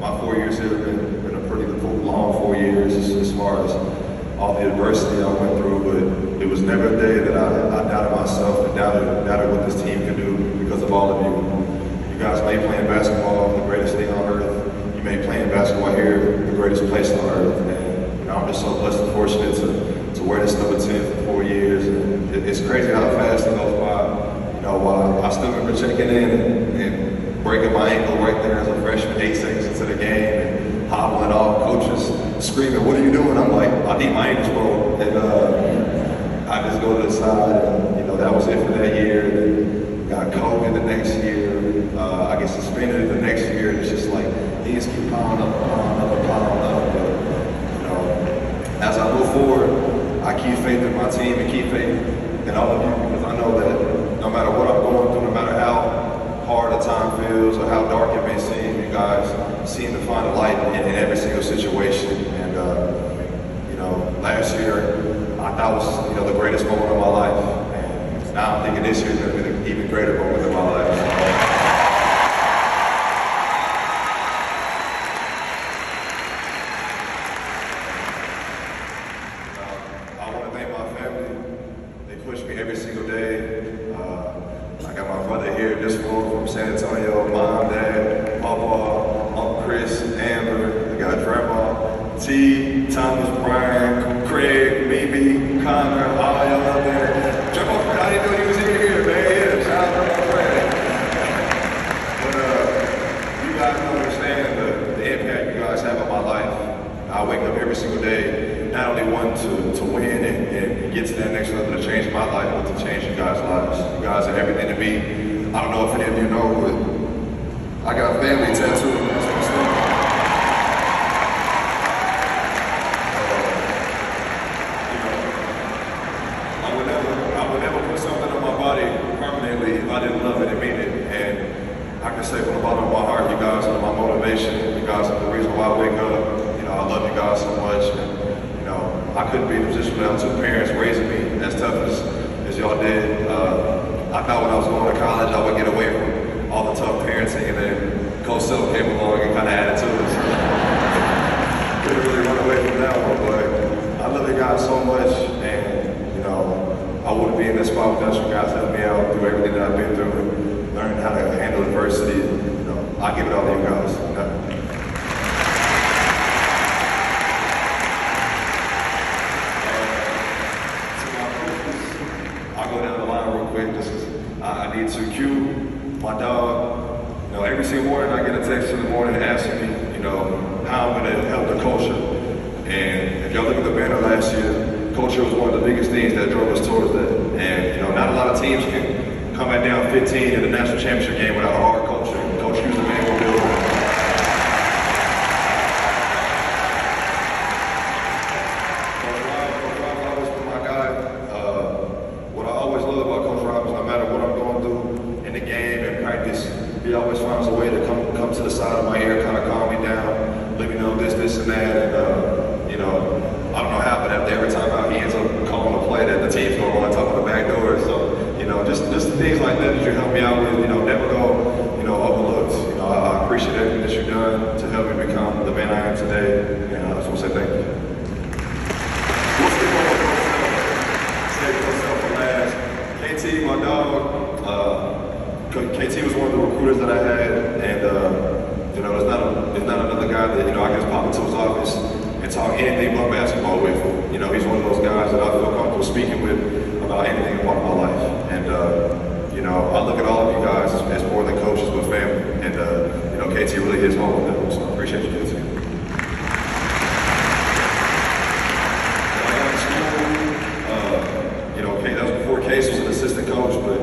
my four years here have been, been a pretty long four years as, as, far as all the adversity I went through, but it was never a day that I, I doubted myself and doubted, doubted what this team could do because of all of you. You guys made playing basketball the greatest thing on earth. You made playing basketball here the greatest place on earth. And you know, I'm just so blessed and fortunate to, to wear this number 10 for four years. And it, it's crazy how fast it goes by. You know, uh, I still remember checking in and, and breaking my ankle right there as a freshman, eight seconds into the game, and hobbling off. Coaches screaming, "What are you doing?" I'm like, "I need my ankles broke," and uh, I just go to the side. And, you know, that was it for that year. Got COVID the next year. Uh, I get suspended the next year. It's just like things keep piling up, piling up, piling up. But you know, as I move forward, I keep faith in my team and keep faith in all of you because I know that no matter what I'm going through, no matter how hard a time feels or how dark it may seem, you guys seem to find a light in, in every single situation. Last year I thought was, you know, the greatest moment of my life. And now I'm thinking this year is going to be the even greater moment of my life. Uh, I want to thank my family. They push me every single day. Uh, I got my brother here just flew from San Antonio, mom, dad, papa, Uncle Chris, Amber, I got grandma, T, Thomas, Brian, Craig, Mimi, Connor, all y'all up there. Jump up, I didn't know he was in here, man. Yeah, shout out to my friend. But uh, you guys don't understand the, the impact you guys have on my life. I wake up every single day, not only one to, to win and, and get to that next level to change my life, but to change you guys' lives. You guys are everything to me. I don't know if any of you know, but I got a family tattoo. Uh, I would never, I would never put something on my body permanently if I didn't love it and mean it. And I can say from the bottom of my heart, you guys are my motivation. You guys are the reason why I wake up. You know, I love you guys so much. And, you know, I couldn't be in a position without two parents raising me as tough as, as y'all did. Uh, I thought when I was going to college, I would get away from all the tough parenting. And then Coach Self came along and kind of added to it. Couldn't really run away from that one. But I love you guys so much. And, you know, I wouldn't be in this spot without you guys helping me out through everything that I've been through, learning how to handle adversity. You know, I give it all to you guys. You know? I'll go down the line real quick. Just 'cause I, need to cue my dog. You know, every single morning I get a text in the morning asking me, you know, how I'm to help the culture. And if y'all look at the banner last year, culture was one of the biggest things that drove us towards that. And you know, not a lot of teams can come back down 15 in the national championship game without a hard culture. Coach Hughes the man will build it. Coach Rob, Coach Rob always been my guy. Uh, what I always love about Coach Rob is no matter what I'm going through in the game and practice, he always finds a way to come come to the side of my ear, kind of calm me down, let me know this, this, and that. And uh, you know, I don't know how, but after every time out, he ends up calling a play that the team's going on top of the back door. So you know, just just things like that that you help me out with. You know, never go you know overlooked. You know, I, appreciate everything that you've done to help me become the man I am today. And I just want to say thank you. KT, my dog. Uh, KT was one of the recruiters that I had, and uh, you know, there's not a, there's not another guy that you know I can just pop into his office and talk anything but basketball with. You know, he's one of those guys that I feel comfortable speaking with about anything in my life. And, uh, you know, I look at all of you guys as, more than coaches, but family. And, uh, you know, KT really is home with them, so I appreciate you, KT. Uh, you know, that was before Case was an assistant coach, but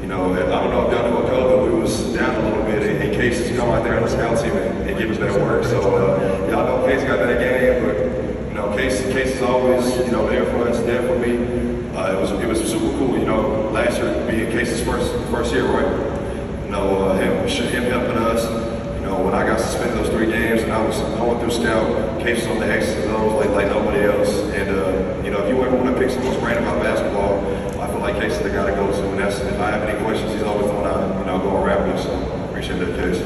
you know, I don't know if y'all know COVID, we was down a little bit, and, and Case has come out there on the scout team and, give us that work. So uh, y'all know Case got that game, but you know, Case Case always you know there for us, there for me. Was super cool, you know, last year being Case's first first year, right? You know, uh, him, him helping us. You know, when I got suspended those three games and I was going through scout, Case was on the X's and O's like, like nobody else. And, uh, you know, if you ever want to pick someone's brain about basketball, I feel like Case is the guy to go to. And that's, if I have any questions, he's always the one I, you know, go and rap with. So appreciate that, Case.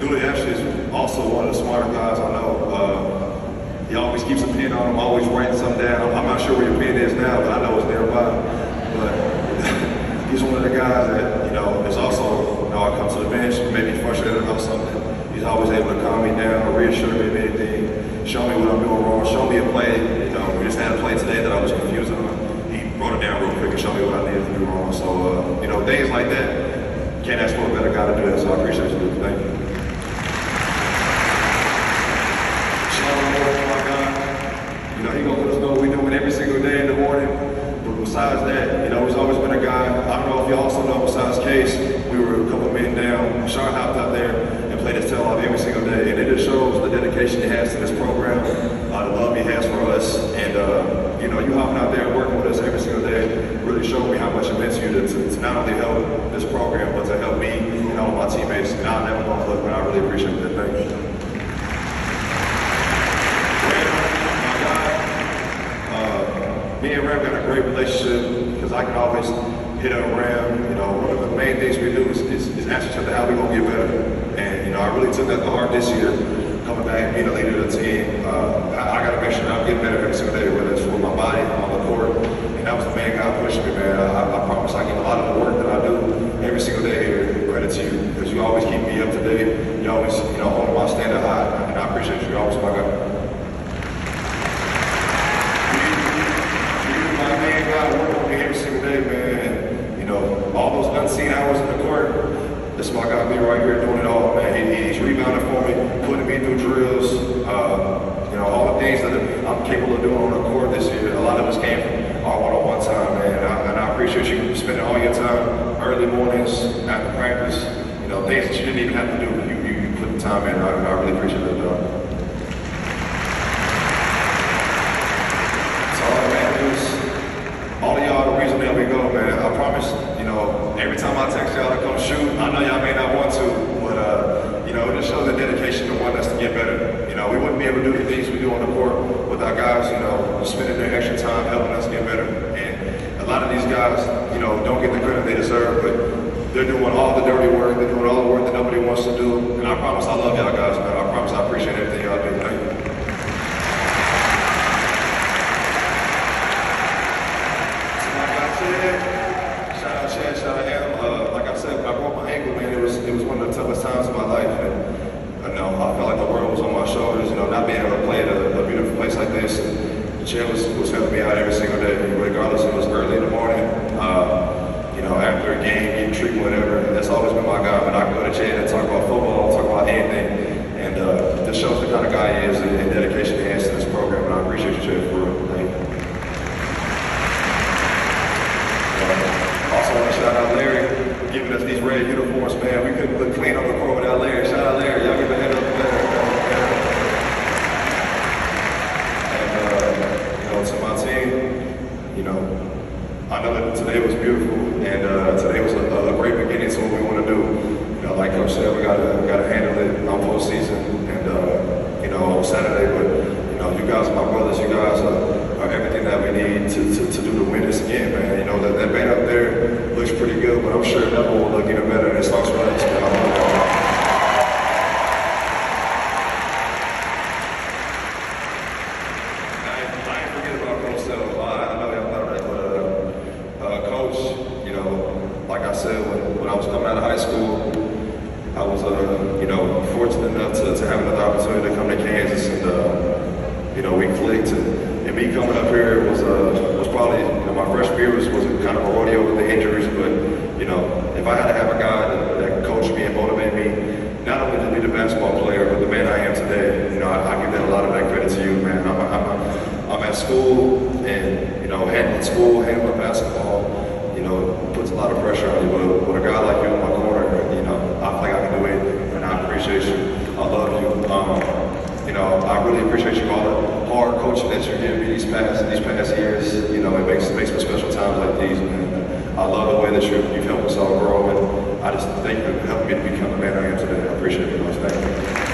Dooley actually is smarter guys I know. Uh, he always keeps a pen on him, always writing something down. I'm not sure where your pen is now, but I know it's nearby. But he's one of the guys that, you know, is also, you know, I come to the bench, maybe frustrated about something. He's always able to calm me down, reassure me of anything, show me what I'm doing wrong, show me a play. You know, we just had a play today that I was confused on. He wrote it down real quick and showed me what I needed to do wrong. So, uh, you know, things like that, can't ask for a better guy to do that, so I appreciate you. Thank you. Sean Moore, my guy. You know, he gonna let us know what we doing every single day in the morning. But besides that, you know, he's always been a guy. I don't know if you also know, besides Case, we were a couple men down. Sean hopped out there every single day. And it just shows the dedication he has to this program, uh, the love he has for us. And, uh, you know, you hopping out there and working with us every single day really showed me how much it meant to you to, to, to not only help this program, but to help me and all my teammates. And I'll never gonna look, but I really appreciate that. Thank you. Guy, uh, me and Ram got a great relationship because I can always hit up Ram. You know, one of the main things we do is, is, is ask each other how we gonna get better. And you know, I really took that to heart this year, coming back, being a leader of the team. Uh, I, I got to make sure I'm getting better every single day, whether it's with my body, on the court. And that was the main guy pushing me, man. I, I promise I give a lot of the work that I do every single day here credit to you because you always keep me up to date. You always, you know, hold my standard high, and I appreciate you. You're always my guy. You're my man, guy, working with me every single day, man. You know, all those unseen hours in the court. This is my guy, me right here doing it all, man. He, he's rebounding for me, putting me through drills. Uh, you know, all the things that I'm capable of doing on the court this year. A lot of us came from our one-on-one time, man. And I, and I appreciate you spending all your time, early mornings, after practice. You know, things you didn't even have to do. You, you, you put the time in. I, I really appreciate that, dog. So, man, it was all of y'all the reason that we go, man. I promise, you know, every time I text y'all to come shoot, I know y'all may not want to, but uh, you know, it just shows the dedication to want us to get better. You know, we wouldn't be able to do the things we do on the court without guys, you know, spending their extra time helping us get better. And a lot of these guys, you know, don't get the credit they deserve, but they're doing all the dirty work, they're doing all the work that nobody wants to do. And I promise I love y'all guys, man. I promise I appreciate everything y'all do. Thank you. So like I said, shout out Chad, shout out him. Uh, like I said, when I broke my ankle, man, it was it was one of the toughest times of my life. And I know I felt like the world was on my shoulders. You know, not being able to play at a, a beautiful place like this. And Chad was, was helping me out every single day, regardless if it was early in the morning. Uh, you know, after a game, getting treatment, whatever. That's always been my guy. But I can go to Chad and talk about football, talk about anything. And uh, this shows the kind of guy he is and, and dedication he has to this program. And I appreciate you, Chad, for real. Thank you. Uh, Also want to shout out Larry for giving us these red uniforms, man. We couldn't look clean on the court without Larry. Shout out Larry. Y'all give a hand up for Larry. And, uh, you know, to my team, you know, I know that today was beautiful, and uh, today was a, a great beginning to what we want to do. You know, like Coach said, we gotta gotta handle it on postseason, and uh, you know, on Saturday. But you know, you guys my brothers. You guys are, are everything that we need to, to, to do to win this again, man. You know, that, that band up there looks pretty good, but I'm sure Neville will look even better. It starts with us. man. I love y'all. I ain't, I ain't forget about Coach Self. I, I know y'all know that, but uh, uh, Coach, you know, like I said, when, when I was coming out of high school, I was, uh, you know, fortunate enough to, to have another opportunity to come to Kansas, and uh, you know, we clicked. And, and coming up here was uh, was probably you know, my freshman year was, was kind of a rodeo with the injuries, but you know, if I had to have a guy that, that coached me and motivated me, not only to be the basketball player, but the man I am today, you know, I, I give that a lot of that credit to you, man. I'm, I'm, I'm at school, and you know, handling school, handling basketball, you know, puts a lot of pressure on you. But with a guy like you in my corner, you know, I feel like I can do it, and I appreciate you. I love you. Um, you know, I really appreciate you all coaching that you're giving me these past these past years. You know, it makes it makes me special times like these. And I love the way that you, you've helped us all grow. And I just thank you for helping me to become the man I am today. I appreciate it, coach. Thank you.